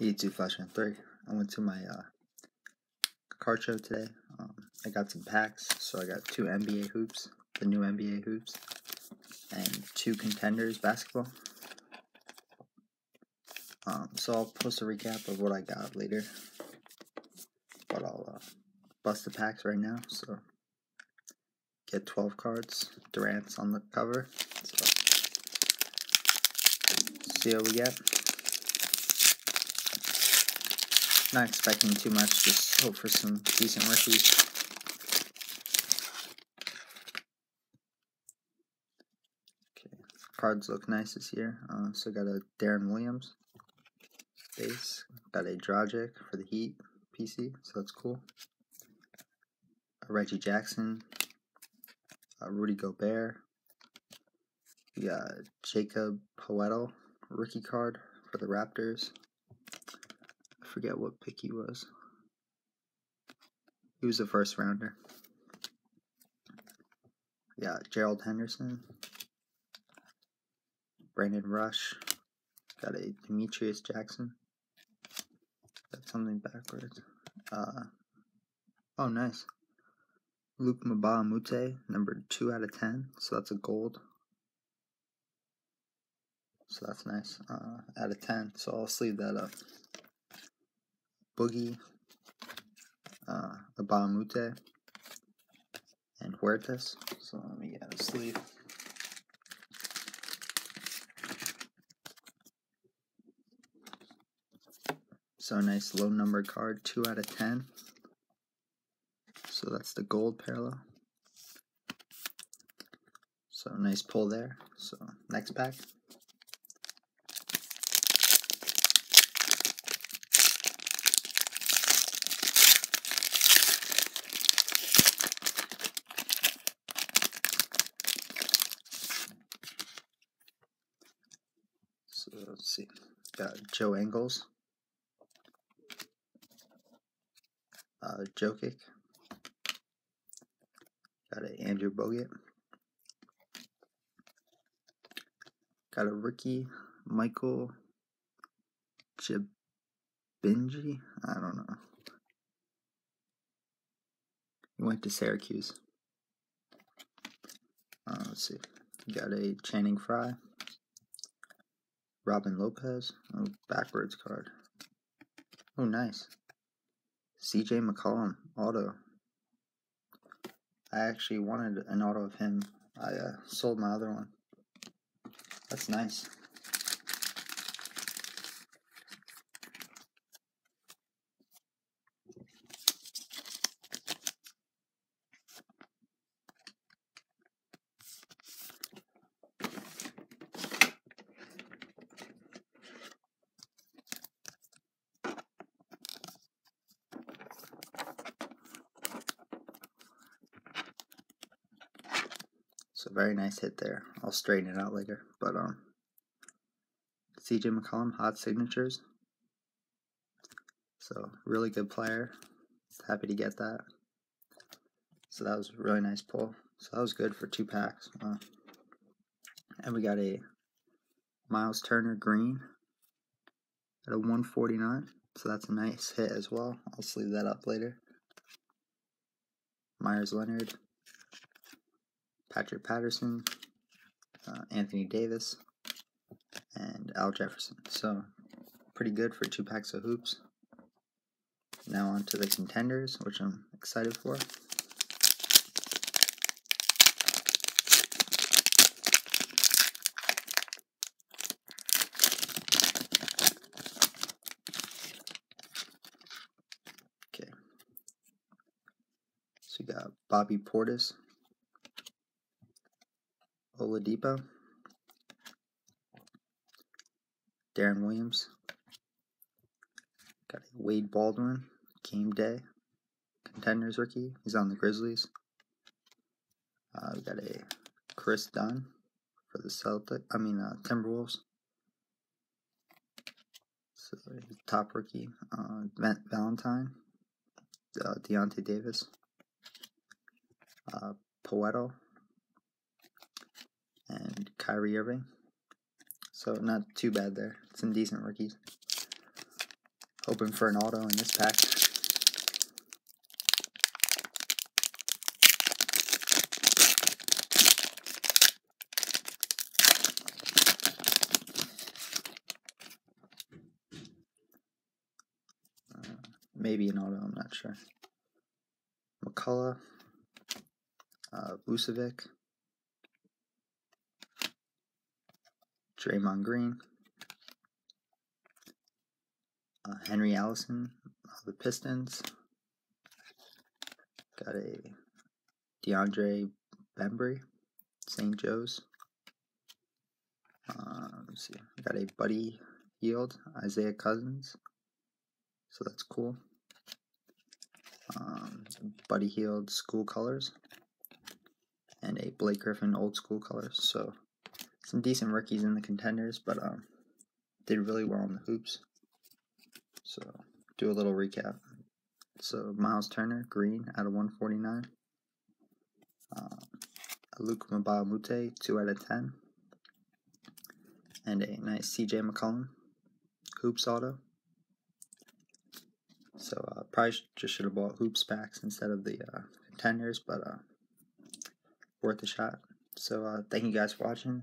82 Flash and 3. I went to my uh, card show today. Um, I got some packs, so I got two NBA hoops, the new NBA hoops, and two contenders basketball. Um, so I'll post a recap of what I got later, but I'll uh, bust the packs right now. So get 12 cards. Durant's on the cover. So see what we get. Not expecting too much, just hope for some decent rookies. Okay, cards look nice this year. Uh, so got a Deron Williams base, got a Dragic for the Heat PC, so that's cool. A Reggie Jackson, a Rudy Gobert. We got Jakob Poeltl rookie card for the Raptors forget what pick he was. He was a first rounder. Yeah, Gerald Henderson. Brandon Rush. Got a Demetrius Jackson. Got something backwards. Uh, oh, nice. Luc Mbah number 2 out of 10. So that's a gold. So that's nice. Uh, out of 10. So I'll sleeve that up. Boogie, uh, Mbah a Moute, and Huertas. So let me get a sleeve. So nice low number card, 2 out of 10. So that's the gold parallel. So nice pull there. So next pack. So let's see. Got Joe Ingles. Uh, Jokic. Got a Andrew Bogut. Got a rookie, Michael Gbinije. I don't know. He went to Syracuse. Uh, let's see. Got a Channing Frye. Robin Lopez. Oh, backwards card. Oh, nice. CJ McCollum, auto. I actually wanted an auto of him. I uh, sold my other one. That's nice. Very nice hit there. I'll straighten it out later. But um CJ McCollum, hot signatures. So really good player. Happy to get that. So that was a really nice pull. So that was good for two packs. Uh, and we got a Miles Turner green at a 149. So that's a nice hit as well. I'll sleeve that up later. Meyers Leonard, Patrick Patterson, uh, Anthony Davis, and Al Jefferson. So, pretty good for two packs of hoops. Now on to the contenders, which I'm excited for. Okay. So we got Bobby Portis, Oladipo, Deron Williams, got a Wade Baldwin, Game Day, Contenders rookie. He's on the Grizzlies. Uh, we got a Kris Dunn for the Celtic. I mean uh, Timberwolves. So top rookie, uh, Valentine, uh, Deyonta Davis, uh, Poeltl, and Kyrie Irving. So not too bad there. Some decent rookies. Hoping for an auto in this pack. Uh, maybe an auto, I'm not sure. McCullough, uh, Vucevic, Draymond Green, uh, Henry Ellenson the Pistons. Got a DeAndre Bembry, St. Joe's. Uh, let's see. Got a Buddy Hield, Isaiah Cousins. So that's cool. Um, Buddy Hield school colors. And a Blake Griffin old school colors. So some decent rookies in the contenders, but um, did really well in the hoops. So do a little recap. So Miles Turner, green out of 149. Uh, Luc Mbah 2 out of 10. And a nice CJ McCollum, hoops auto. So uh, probably just should have bought hoops packs instead of the uh, contenders, but uh, worth a shot. So uh, thank you guys for watching,